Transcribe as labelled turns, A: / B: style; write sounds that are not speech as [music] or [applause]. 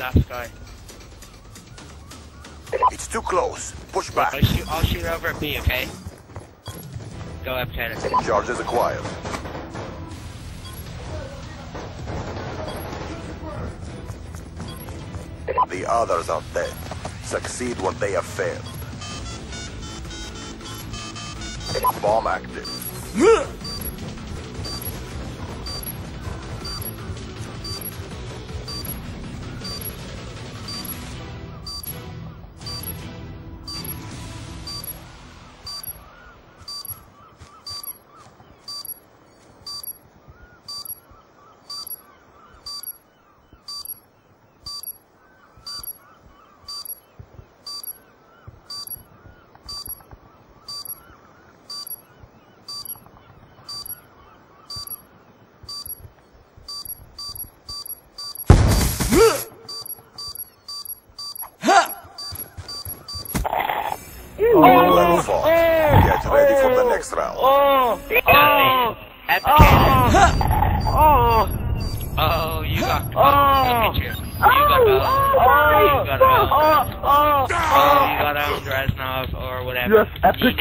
A: guy.
B: It's too close. Push
A: I'll
B: back.
A: shoot, I'll shoot over at B, okay? Go up, Tanner.
B: Charges acquired. The others are dead. Succeed when they have failed. Bomb active. [laughs] Level 4. Get ready for the next round.
A: Oh! Oh! At the cannon. Oh! Oh, you got. Oh! You. You got. Oh! You got. Oh! Oh! Oh! You got um, Dresnov or whatever.
C: Yes, epic.